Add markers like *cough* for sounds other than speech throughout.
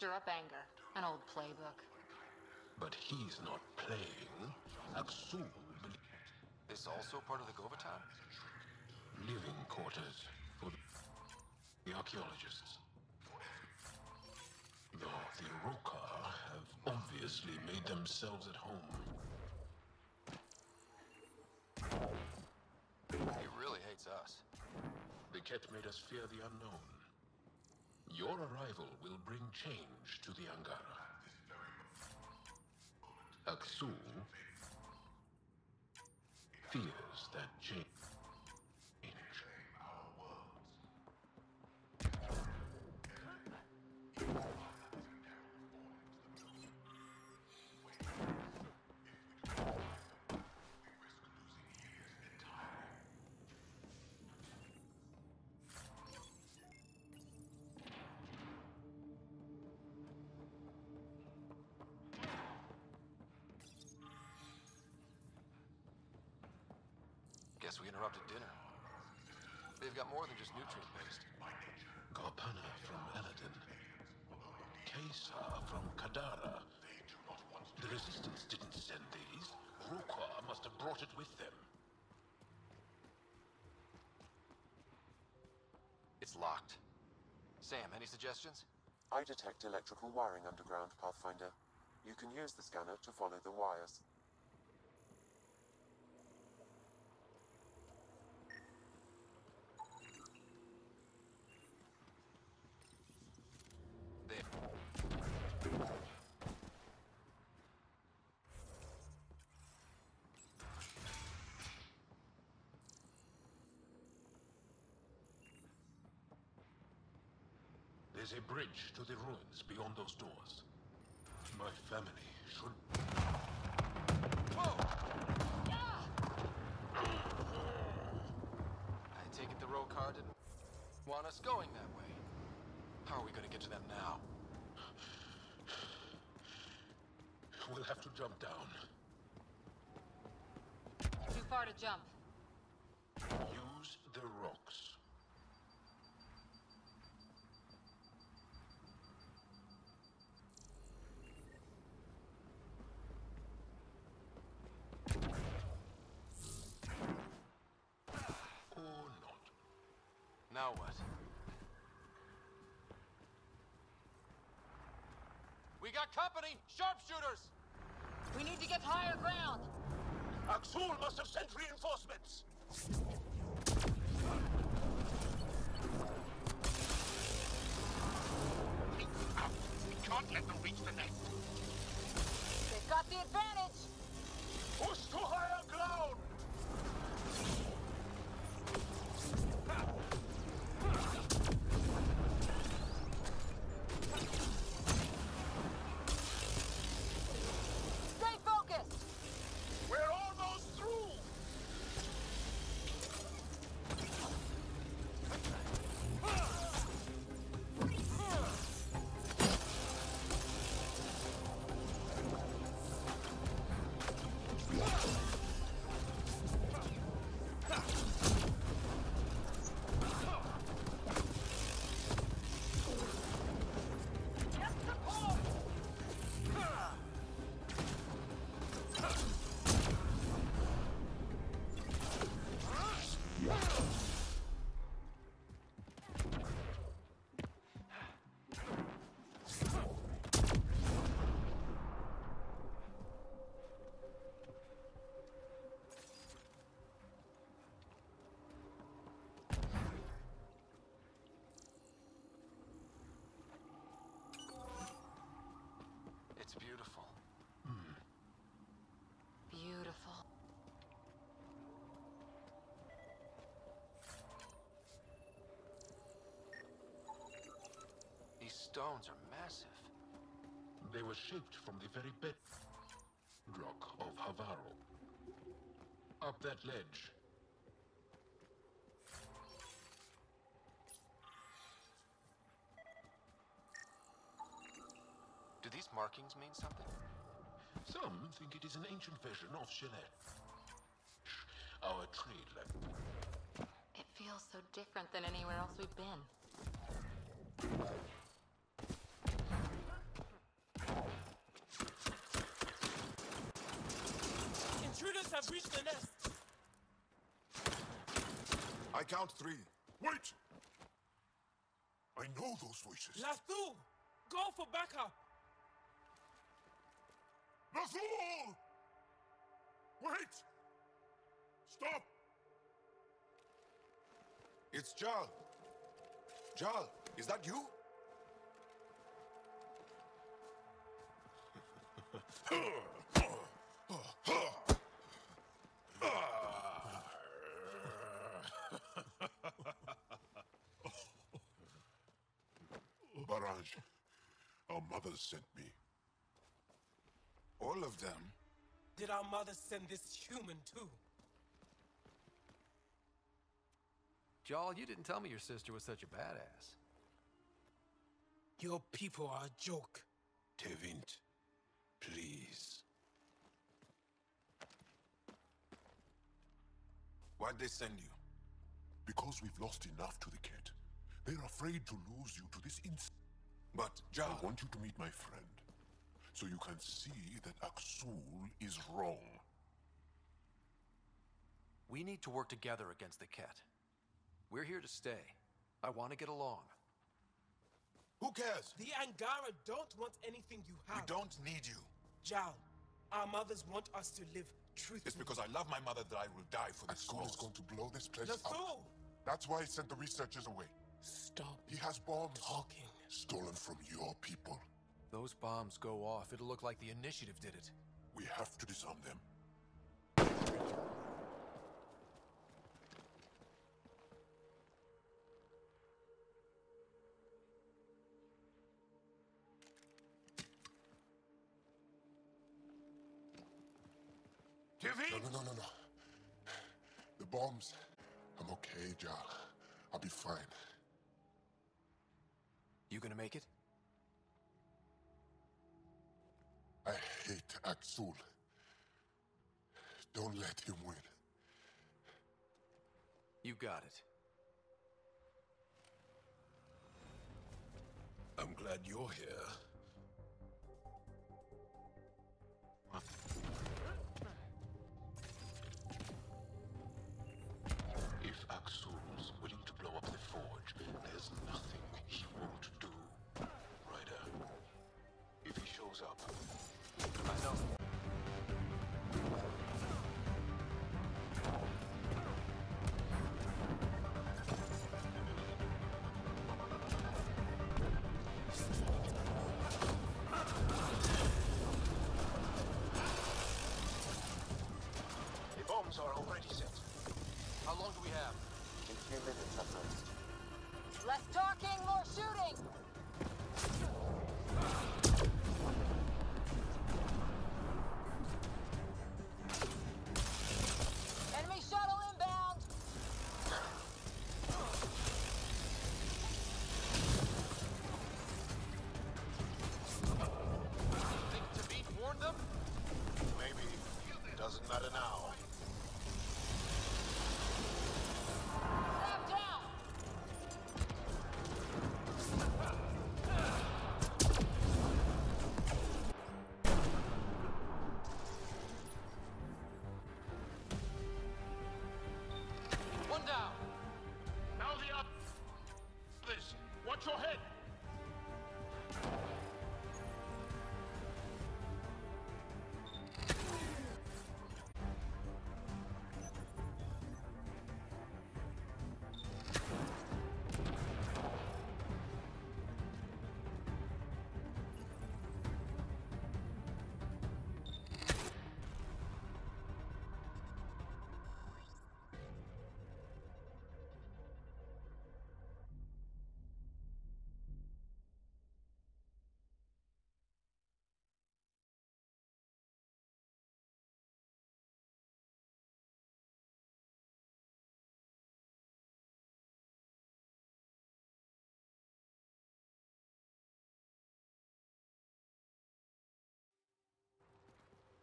stir up anger. An old playbook. But he's not playing. Akksul This also part of the Govatan? living quarters for the archaeologists. Though the Roekaar have obviously made themselves at home. He really hates us. The Kett made us fear the unknown. Your arrival will bring change to the Angara. Akksul fears that change. Guess we interrupted dinner. They've got more than just nutrient-based. Garpana from Elaaden. Kesa from Kadara. The Resistance didn't send these. Rukwa must have brought it with them. It's locked. Sam, any suggestions? I detect electrical wiring underground, Pathfinder. You can use the scanner to follow the wires. There's a bridge to the ruins beyond those doors. My family should. Whoa! I take it the Roekaar didn't want us going that way. How are we gonna get to them now? We'll have to jump down. Too far to jump. Use the rocks. Or not. Now what? We got company! Sharpshooters! We need to get higher ground. Akksul must have sent reinforcements! We can't let them reach the nest! They've got the advantage. Stones are massive. They were shaped from the very bedrock of Havarl. Up that ledge. Do these markings mean something? Some think it is an ancient version of Shillette. Our trade lane. It feels so different than anywhere else we've been. Have reached the nest. I count three. Wait! I know those voices. Lathu, go for backup. Nathul! Wait! Stop! It's Jaal. Jaal, is that you? *laughs* Ah. *laughs* Barrage, our mothers sent me. All of them? Did our mother send this human too? Jaal, you didn't tell me your sister was such a badass. Your people are a joke. Tevint, please. Why'd they send you? Because we've lost enough to the Kett. They're afraid to lose you to this ins- But, Jaal... I want you to meet my friend. So you can see that Akksul is wrong. We need to work together against the Kett. We're here to stay. I want to get along. Who cares? The Angara don't want anything you have. We don't need you. Jaal, our mothers want us to live truthfully. It's because I love my mother that I will die for this Akksul cause. is going to blow this place Lathu, up. That's why he sent the researchers away. stop He has bombs talking. stolen from your people. Those bombs go off, it'll look like the initiative did it. We have to disarm them. No, no, no, no, no. The bombs. I'm okay, Jaal. I'll be fine. You gonna make it? I hate Akksul. Don't let him win. You got it. I'm glad you're here.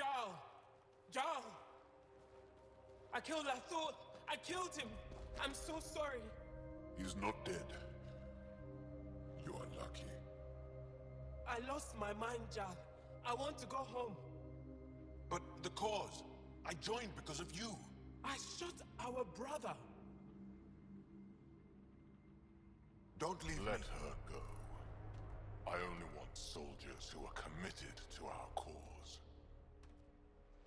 Jaal! Jaal! I killed Lathu! I killed him! I'm so sorry. He's not dead. You are lucky. I lost my mind, Jaal. I want to go home. But the cause. I joined because of you. I shot our brother. Don't leave Let me. her go. I only want soldiers who are committed to our cause.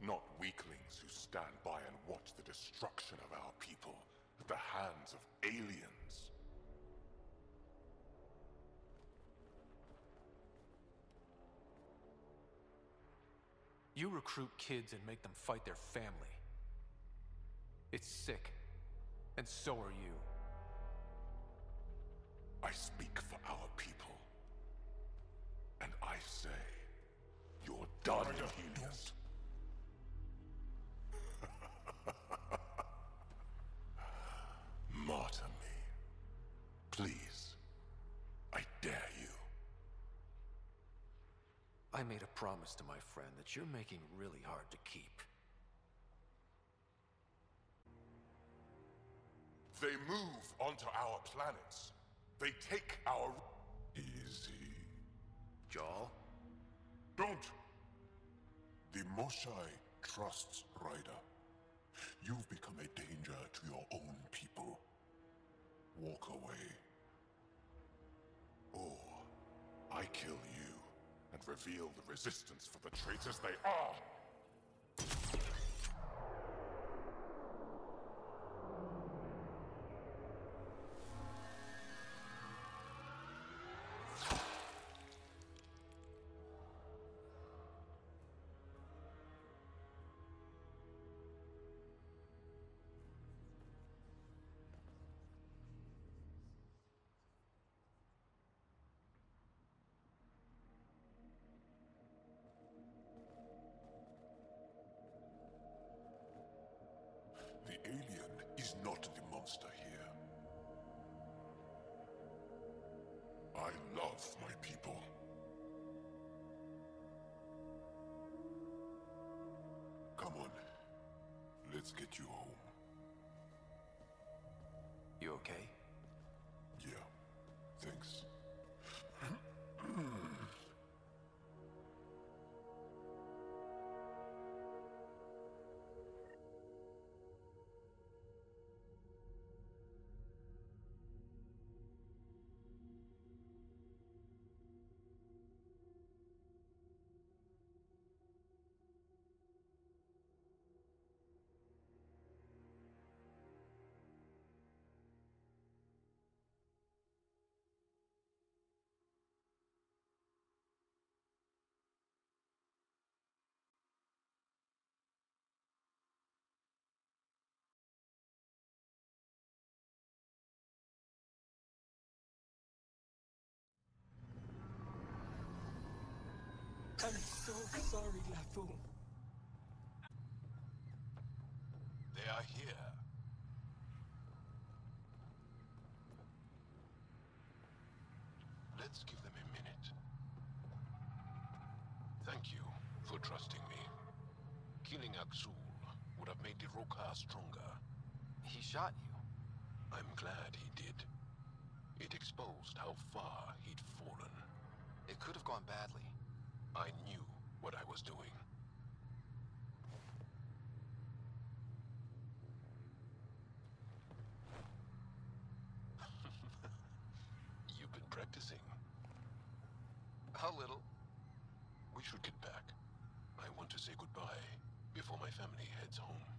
Not weaklings who stand by and watch the destruction of our people at the hands of aliens. You recruit kids and make them fight their family. It's sick. And so are you. I speak for our people. And I say, you're done, Helios. Martyr me. Please. I dare you. I made a promise to my friend that you're making really hard to keep. They move onto our planets. They take our... Easy. Jaal? Don't! The Moshae trusts Ryder. You've become a danger to your own people. Walk away. Or I kill you and reveal the resistance for the traitors they are! Monster here. I love my people. Come on. Let's get you home. You okay? Sorry, Lathu. They are here. Let's give them a minute. Thank you for trusting me. Killing Akksul would have made the Roekaar stronger. He shot you. I'm glad he did. It exposed how far he'd fallen. It could have gone badly. I knew what I was doing. *laughs* You've been practicing. A little. We should get back. I want to say goodbye before my family heads home.